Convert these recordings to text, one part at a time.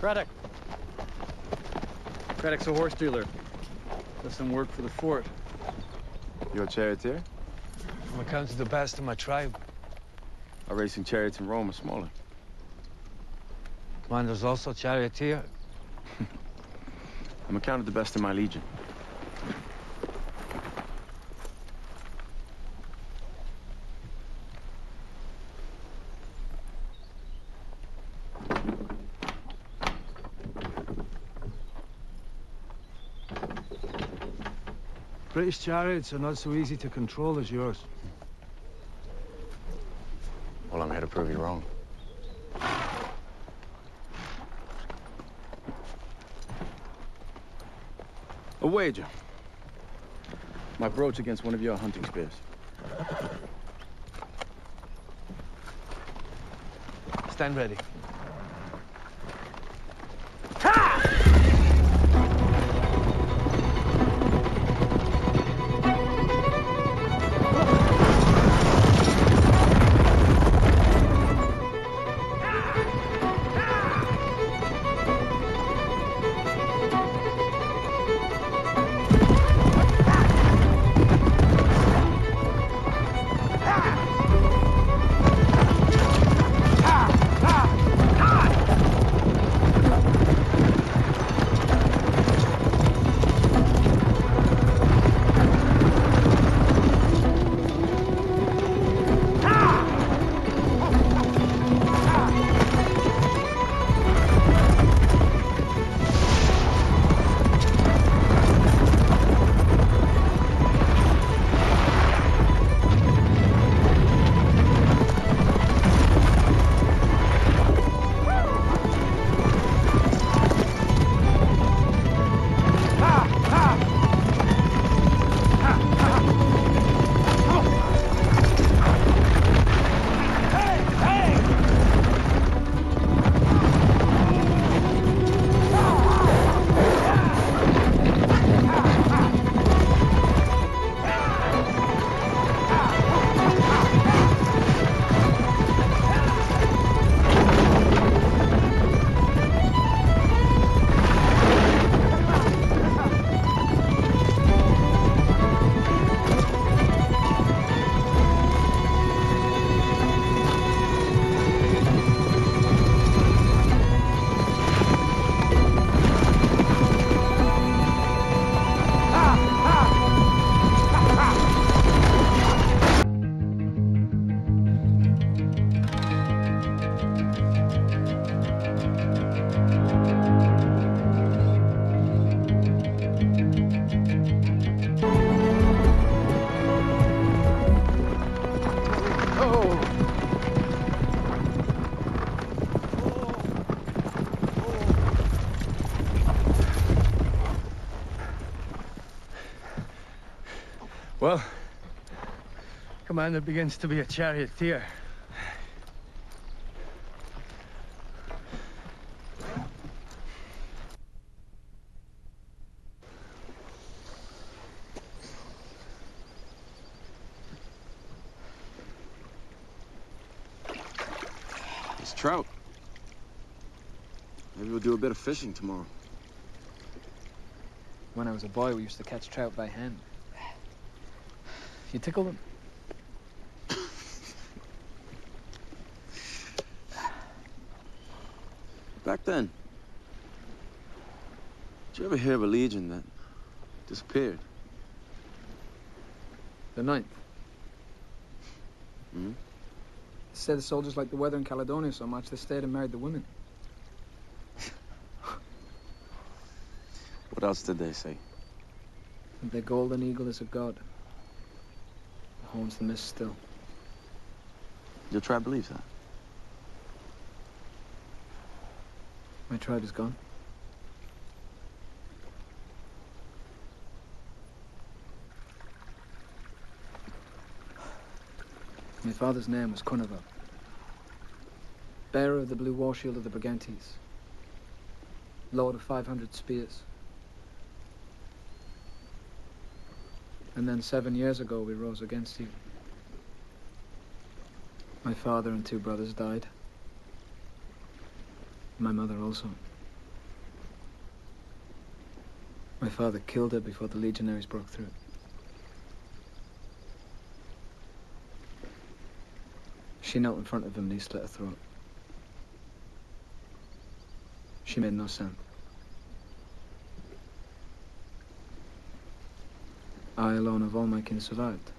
Cradoc. Cradoc's a horse dealer. Does some work for the fort. You're a charioteer? I'm a accounted the best in my tribe. Our racing chariots in Rome are smaller. Commander's also charioteer. I'm accounted the best in my legion. British chariots are not so easy to control as yours. Well, I'm here to prove you wrong. A wager. My brooch against one of your hunting spears. Stand ready. Well, Commander begins to be a charioteer. It's trout. Maybe we'll do a bit of fishing tomorrow. When I was a boy, we used to catch trout by hand. You tickle them? Back then, did you ever hear of a legion that disappeared? The ninth. Hmm? Said the soldiers liked the weather in Caledonia so much they stayed and married the women. What else did they say? The golden eagle is a god. Haunts the mist still. Your tribe believes that? My tribe is gone. My father's name was Cunoval, bearer of the blue war shield of the Brigantes, lord of 500 spears. And then seven years ago we rose against you. My father and two brothers died. My mother also. My father killed her before the legionaries broke through. She knelt in front of him and he slit her throat. She made no sound. I alone of all my kin survived.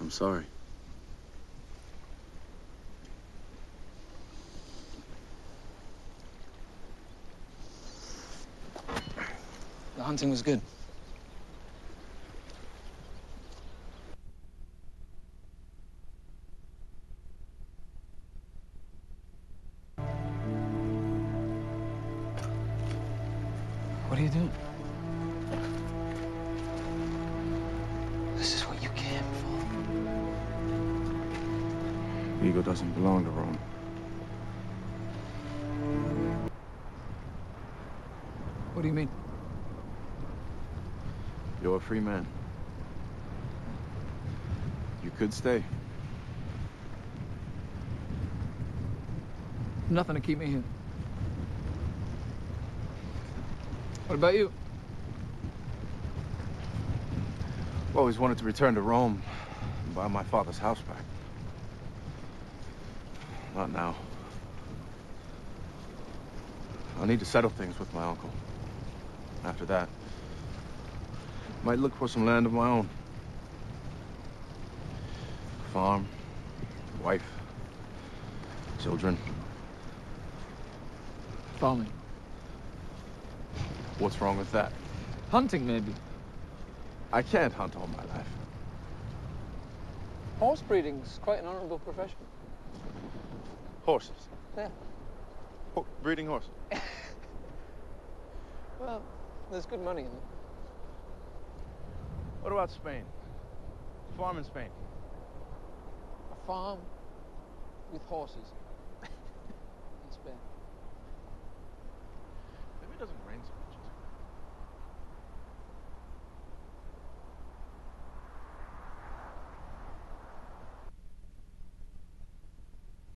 I'm sorry. The hunting was good. You doing? This is what you came for. Eagle doesn't belong to Rome. What do you mean? You're a free man. You could stay. Nothing to keep me here. What about you? I've always wanted to return to Rome and buy my father's house back. Not now. I'll need to settle things with my uncle. After that, might look for some land of my own. Farm, wife, children. Farming. What's wrong with that? Hunting, maybe. I can't hunt all my life. Horse breeding's quite an honorable profession. Horses. Yeah. Ho breeding horses. Well, there's good money in it. What about Spain? Farm in Spain. A farm with horses. in Spain. Maybe it doesn't rain so